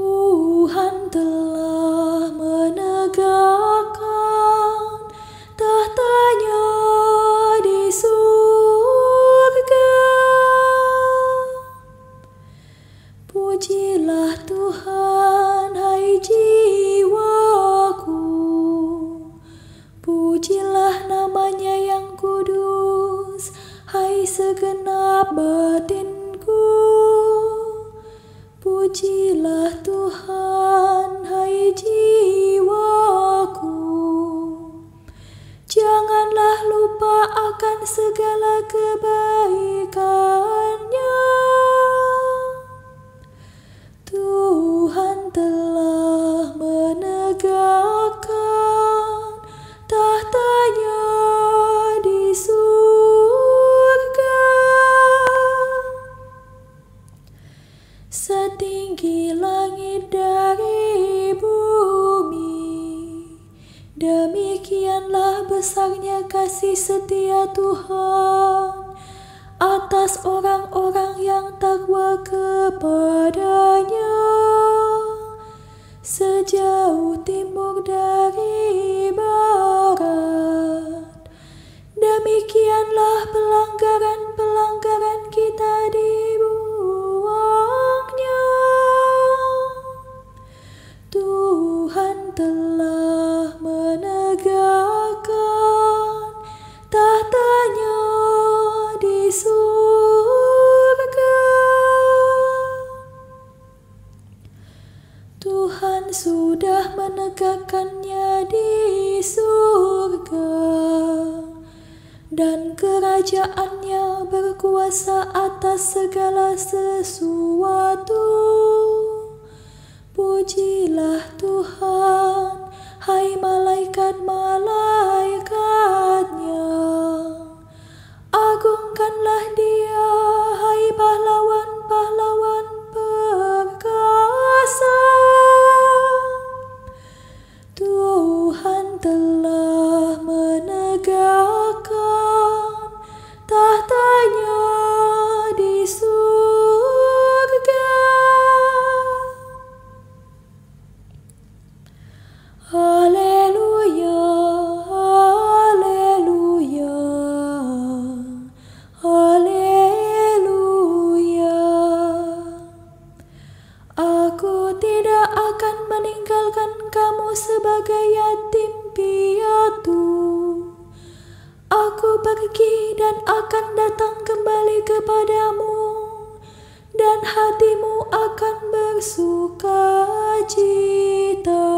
Tuhan telah menegakkan tahtanya di surga. Pujilah Tuhan, hai jiwaku. Pujilah namanya yang kudus, hai segenap batinku. Pujilah Tuhan, hai jiwaku. Janganlah lupa akan segala kebaikannya. Besarnya kasih setia Tuhan atas orang-orang yang takwa kepadanya. Surga. Tuhan sudah menegakkannya di surga dan kerajaannya berkuasa atas segala sesuatu. Telah menegakkan tahtanya di surga. Haleluya, haleluya, haleluya. Aku tidak akan meninggalkan kamu sebagai yatim piatu. Aku pergi dan akan datang kembali kepadamu, dan hatimu akan bersuka cita.